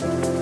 you